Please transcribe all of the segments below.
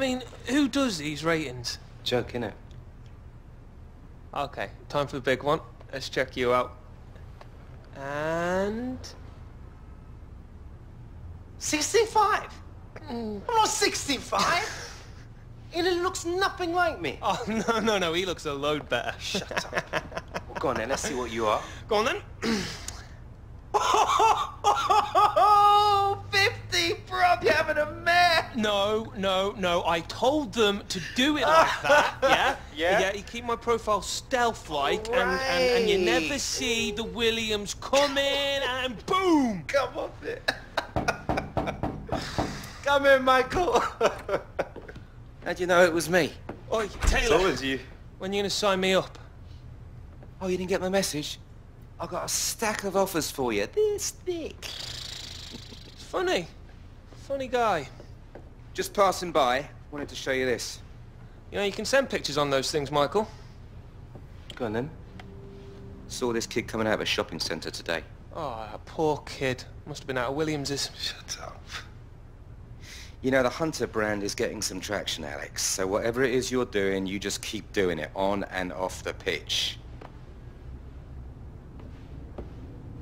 mean, who does these ratings? Joke, innit? Okay, time for the big one. Let's check you out. And... 65? Mm. I'm not 65. he looks nothing like me. Oh, no, no, no, he looks a load better. Shut up. well, go on then, let's see what you are. Go on then. Oh, 50, bro, you're having a mare. No, no, no, I told them to do it like that, yeah? Yeah? Yeah, you keep my profile stealth-like, and, and, and you never see the Williams come in, and boom! Come off it. Come in, Michael. How'd you know it was me? Oi, Taylor, you. when you gonna sign me up? Oh, you didn't get my message? I got a stack of offers for you. This thick. It's funny. Funny guy. Just passing by. Wanted to show you this. You know, you can send pictures on those things, Michael. Go on then. Saw this kid coming out of a shopping centre today. Oh, that poor kid. Must have been out of Williams's. Shut up. You know, the Hunter brand is getting some traction, Alex. So whatever it is you're doing, you just keep doing it on and off the pitch.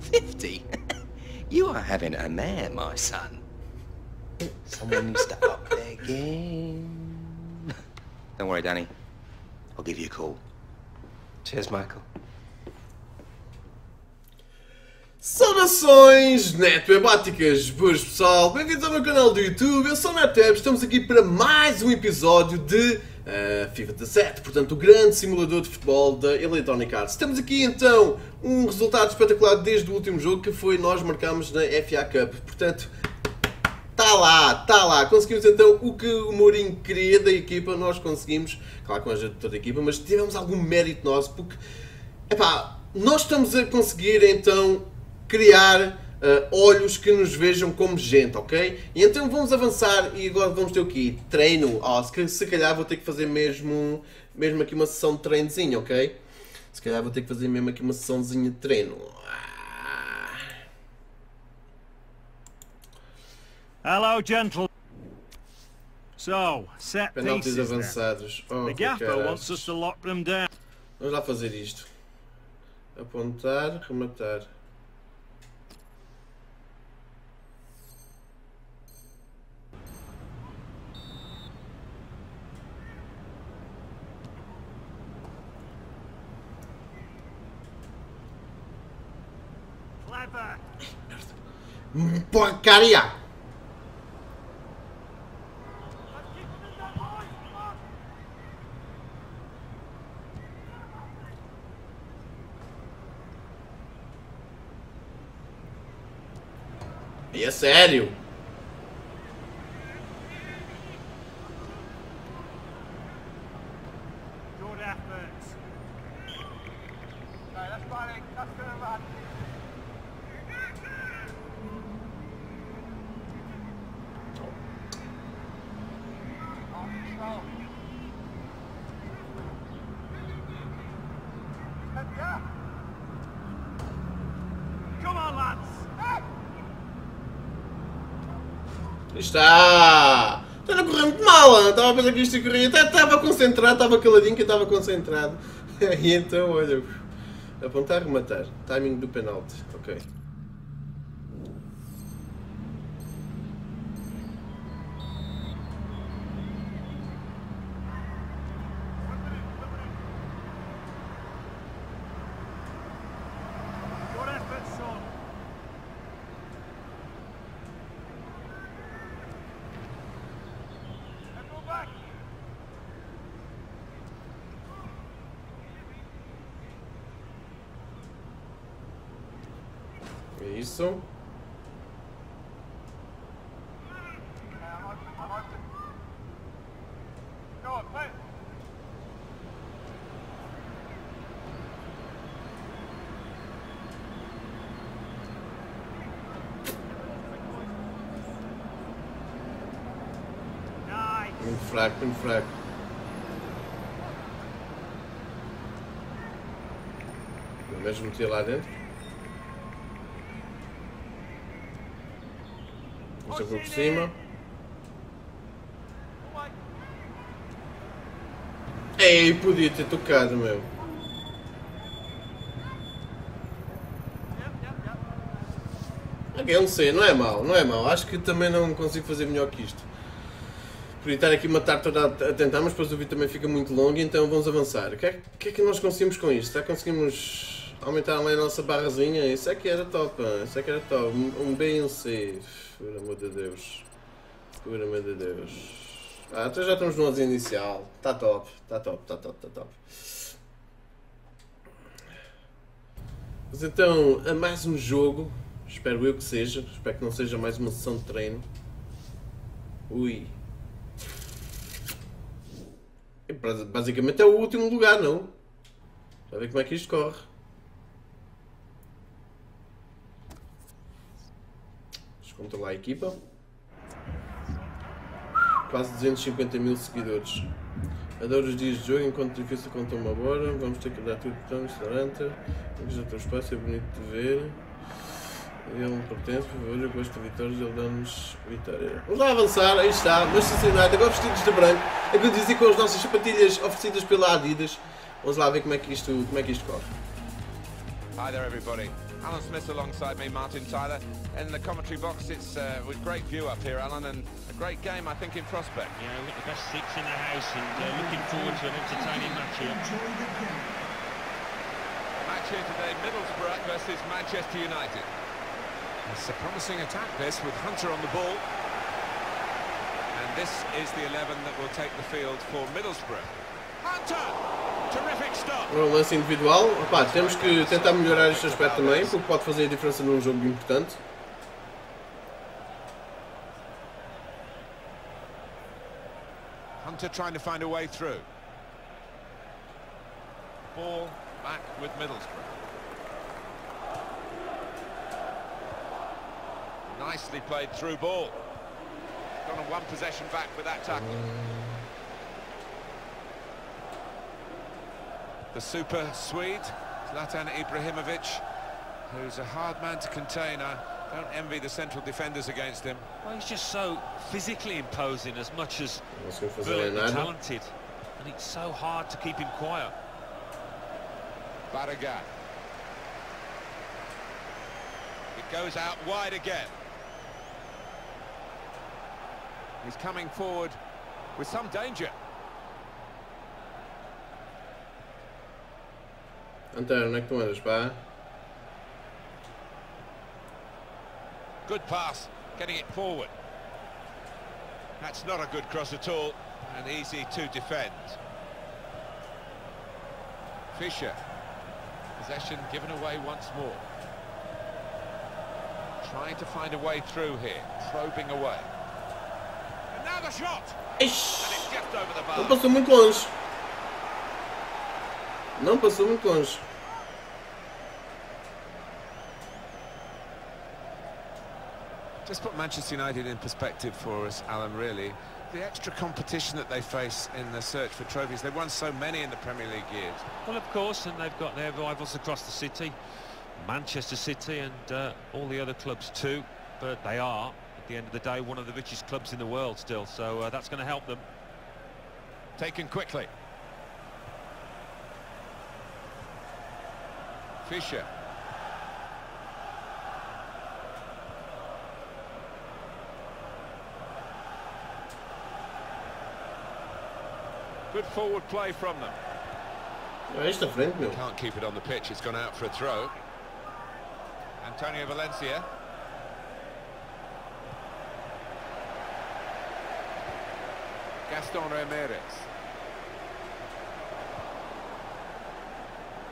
50? you are having a mare, my son. Someone needs to up their game. Don't worry, Danny. I'll give you a call. Cheers, Michael. Saudações netwebáticas, boas pessoal, bem-vindos ao meu canal do YouTube, eu sou o NetWeb, estamos aqui para mais um episódio de eh, FIFA 17, portanto o grande simulador de futebol da Electronic Arts. Temos aqui então um resultado espetacular desde o último jogo que foi nós marcámos na FA Cup, portanto Está lá, está lá. Conseguimos então o que o Mourinho queria da equipa, nós conseguimos, claro com a ajuda de toda a equipa, mas tivemos algum mérito nosso, porque, epá, nós estamos a conseguir então criar ah, olhos que nos vejam como gente, ok? E então vamos avançar e agora vamos ter o quê? Treino. Oh, se, se calhar vou ter que fazer mesmo, mesmo aqui uma sessão de treinozinho, ok? Se calhar vou ter que fazer mesmo aqui uma sessãozinha de treino. Hello, gentlemen. So, set Penaltis avançados. Oh, The gaffer wants us to lock them down. Vamos lá fazer isto. Apontar, rematar. Clever. Porcaria! Sério? Está! Está a correr muito mal, hein? estava a pensar que isto ia correr. Até estava concentrado, estava caladinho que estava concentrado. E então, olha, apontar, rematar. Timing do penalti, ok. Isso. Go on, play. Nice. Muito fraco, muito fraco. Vou mesmo meter lá dentro. Isto é por cima. Ei, podia ter tocado, meu. Yep, yep. Ok, eu não é mau, não é mau. Acho que também não consigo fazer melhor que isto. Podia estar aqui uma tarde toda a tentar, mas depois o vídeo também fica muito longo, então vamos avançar. O que é, que, é que nós conseguimos com isto? Que conseguimos aumentar ali a nossa barrazinha? Isso é que era top, isso é que era top. Um B e um C. Por amor de Deus. Por amor de Deus. Ah, então já estamos no 11 inicial. Está top, está top, está top, está top. Mas então, a mais um jogo. Espero eu que seja. Espero que não seja mais uma sessão de treino. Ui. Basi- Basicamente é o último lugar, não? Já ver como é que isto corre. Controlar a equipa. Quase 250 mil seguidores. Adoro os dias de jogo enquanto difícil conta uma hora. Vamos ter que dar tudo para o restaurante. Veja o teu espaço, é bonito de ver. Ele não pertence, por favor, eu gosto de vitórias, ele dá-nos vitória. Vamos lá avançar, aí está, Manchester United, agora vestidos de branco, é eu dizia com as nossas sapatilhas oferecidas pela Adidas. Vamos lá ver como é que isto, como é que isto corre. Alan Smith alongside me, Martin Tyler. In the commentary box, it's uh, with great view up here, Alan, and a great game, I think, in prospect. Yeah, we've got the best seats in the house and uh, looking forward to an entertaining match here. Match here today, Middlesbrough versus Manchester United. It's a promising attack, this, with Hunter on the ball. And this is the 11 that will take the field for Middlesbrough. Hunter! Um lance individual, Opá, temos que tentar melhorar este aspecto também, porque pode fazer a diferença num jogo importante. Hunter trying to find a way through. Ball back with Middlesbrough. Nicely played through ball. Gone on one possession back with that tackle. The super Swede, Zlatan Ibrahimovic, who's a hard man to contain. I don't envy the central defenders against him. Well, he's just so physically imposing as much as Não conseguimos fazer brilliant and nada. talented. And it's so hard to keep him quiet. Barragan. It goes out wide again. He's coming forward with some danger. Antero, onde é que tu andas, pá? Good pass, getting it forward. That's not a good cross at all, and easy to defend. Fischer. Possession given away once more. Trying to find a way through here, probing away. And now the shot! And Ixi, it's just over the bar. Passou muito longe. Não passou muito longe. Just put Manchester United in perspective for us, Alan, really. The extra competition that they face in the search for trophies. They've won so many in the Premier League years. Well, of course, and they've got their rivals across the city. Manchester City and uh, all the other clubs too. But they are, at the end of the day, one of the richest clubs in the world still. So uh, that's going to help them. Taken quickly. Fischer. Good forward play from them. Esta frente, meu. Can't keep it on the pitch, it's gone out for a throw. Antonio Valencia. Gaston Ramirez.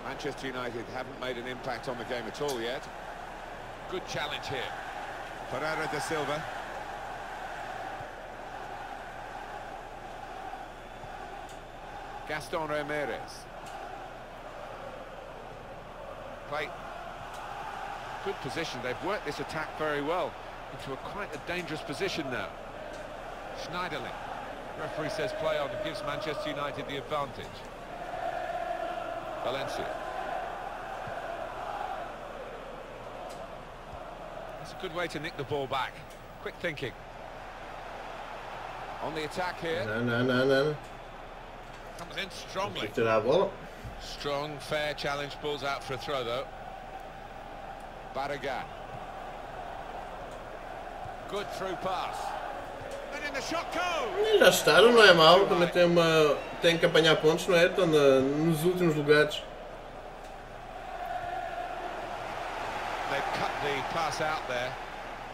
Manchester United haven't made an impact on the game at all yet. Good challenge here. Ferreira da Silva. Gaston Ramirez. Play. Good position. They've worked this attack very well into a quite a dangerous position now. Schneiderlin. Referee says play on and gives Manchester United the advantage. Valencia. That's a good way to nick the ball back. Quick thinking. On the attack here. Não, não, não, não. Comes in strongly. Tirar a bola. Strong, fair challenge. Balls out for a throw, though. Barragan. Good through pass. And in the shot goes! E já estaram, não é mau. Também tem, uma, tem que apanhar pontos, não é? Estão na- nos últimos lugares. They've cut the pass out there,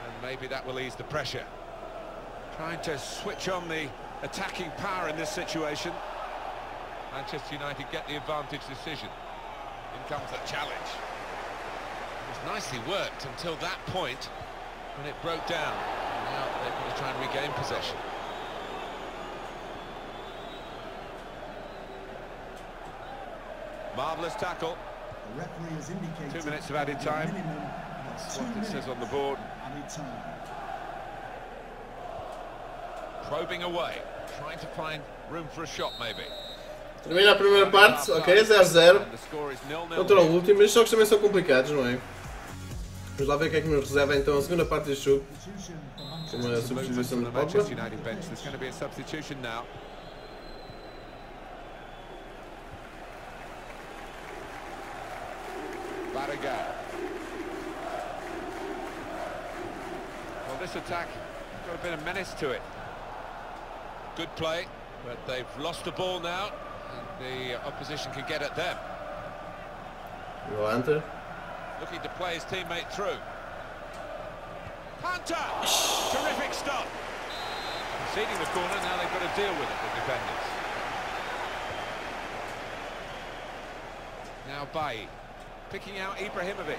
and maybe that will ease the pressure. Trying to switch on the attacking power in this situation. Manchester United get the advantage decision. In comes the challenge. It was nicely worked until that point when it broke down. Now they're going to try and regain possession. Marvellous tackle. Two minutes of added time. That's what it says on the board. Probing away, trying to find room for a shot maybe. Termina a primeira parte, ok, 0-0. And the score is 0-0. Contra o último, estes jogos também são complicados, não é? Vamos lá ver o que é que nos reserva então a segunda parte deste jogo. Uma substituição from de the Manchester Pogba. United. There's going to be a substitution now. Well, this attack got a bit of menace to it. Good play, but they've lost the ball now, and the opposition can get at them. Levanta. Looking to play his teammate through. Hunter! Terrific stop. Conceding the corner, now they've got to deal with it, the defenders. Now Bailly, picking out Ibrahimovic.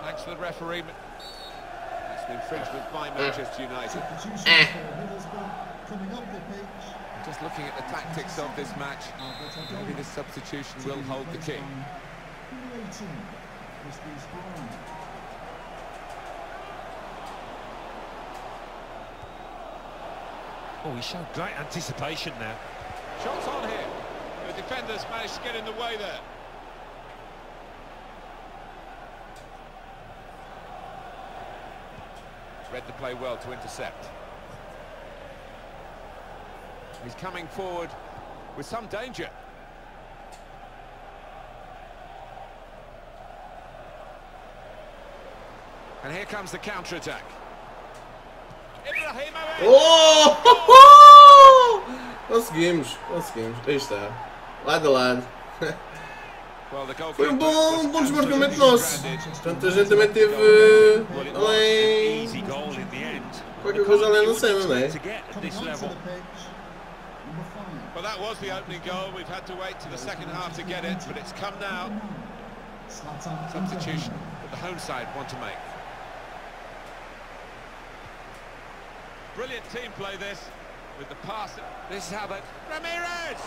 Thanks to the referee. That's an infringement by eh. Manchester United. Eh. Just looking at the tactics of this match, maybe this substitution will hold the key. Oh, he showed great anticipation there. Shots on here. The defenders managed to get in the way there. Read the play well to intercept. He's coming forward with some danger. And here comes the counter-attack. Oh! Conseguimos, conseguimos. Aí está. Lado a lado. Foi um bom, bom desmarcamento nosso. stranded. Portanto, a gente também teve eh, além. Qualquer coisa além da cena, não é? Well, that was the opening goal. We've had to wait to the second half to get it, but it's come now. Substitution that the home side want to make. Brilliant team play this, with the pass. This is how they... Ramirez!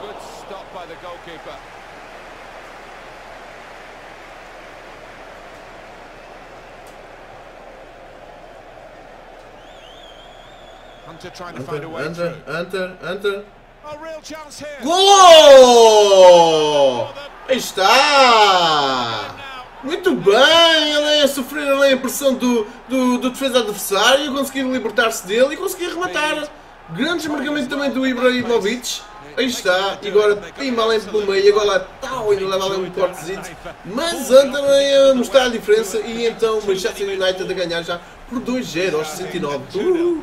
Good stop by the goalkeeper. Hunter trying to find a way enter, through. enter, enter. Real chance here. Gol! Aí está! Muito bem! Ele a sofrer ali a pressão do, do, do defesa adversário, conseguir libertar-se dele e conseguir rematar. Grande desmarcamento também do Ibrahimovic. Aí está, e agora tem Malem pelo meio, e agora tal, ainda leva ali um cortezito. Mas anda também a mostrar a diferença e então o Manchester United a ganhar já por 2-0 aos 69. Uh!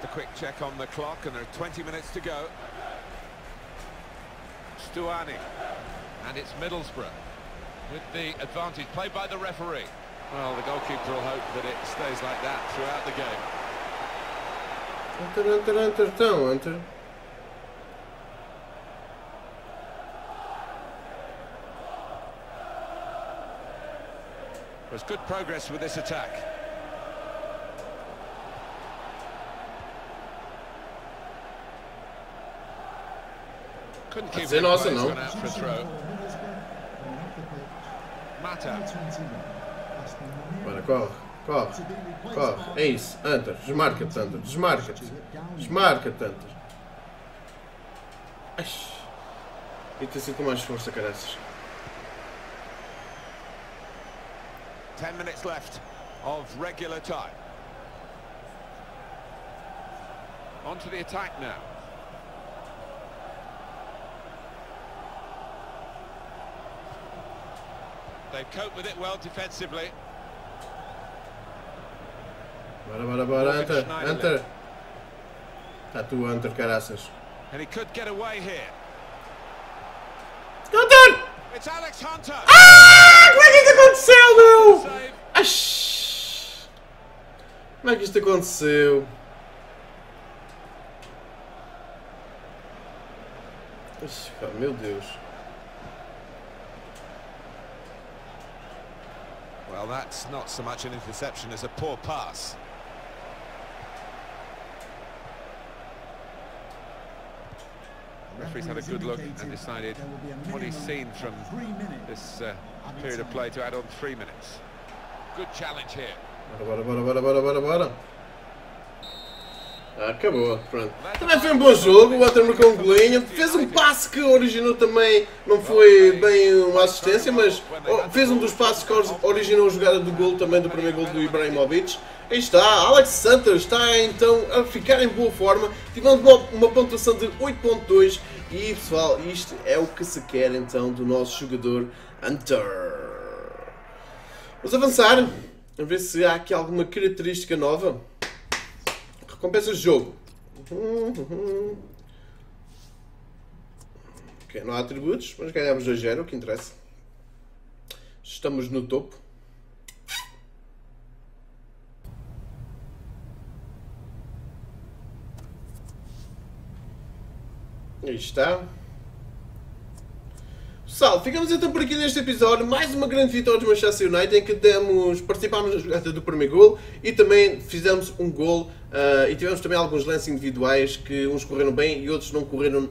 Just a quick check on the clock, and there are 20 minutes to go. Stuani. And it's Middlesbrough with the advantage, played by the referee. Well, the goalkeeper will hope that it stays like that throughout the game. Enter, enter, enter, então, enter. There's good progress with this attack. Couldn't keep That's it. in also, It's no? gone out for a throw. Mata. Bora, corre, corre, corre. É isso, enter, desmarca-te, enter, desmarca-te. Desmarca-te. Ai. E ter sido com mais força, caraças. 10 minutes left of regular time. On to the attack now. They've coped with it well defensively. Bora, bora, bora, Hunter, Hunter. Tá tu, Hunter, caraças. And he could get away here. Hunter! It's Alex Hunter. Ah, como é que isto aconteceu, meu? Ash. Como é que isto aconteceu? Ixi, meu Deus. Well, that's not so much an interception as a poor pass. The Referee's had a good look and decided there will be a what he's seen from of three minutes. this uh, period of play to add on three minutes. Good challenge here. Acabou, pronto. Também foi um bom jogo, o Walter marcou um golinho, fez um passe que originou também, não foi bem uma assistência, mas oh, fez um dos passes que ori- originou a jogada do gol também, do primeiro gol do Ibrahimovic. Aí está, Alex Santos está então a ficar em boa forma, tivemos uma pontuação de 8.2 e pessoal, isto é o que se quer então do nosso jogador Hunter. Vamos avançar, a ver se há aqui alguma característica nova. Recompensas de jogo. Ok, não há atributos, mas ganhamos 2 0 o que interessa. Estamos no topo. Aí está. Pessoal, ficamos então por aqui neste episódio. Mais uma grande vitória do Manchester United em que demos, participámos na jogada do primeiro gol e também fizemos um gol ah, e tivemos também alguns lances individuais que uns correram bem e outros não correram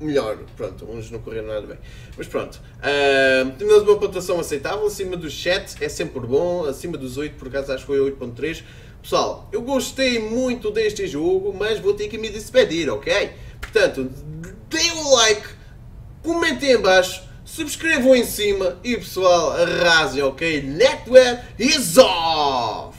melhor. Pronto, uns não correram nada bem. Mas pronto, ah, tivemos uma pontuação aceitável, acima dos 7 é sempre bom, acima dos 8 por acaso acho que foi 8.3. Pessoal, eu gostei muito deste jogo, mas vou ter que me despedir, ok? Portanto, deem um like, comentem em baixo, subscrevam em cima e pessoal, arrasem, ok? Netweb is off!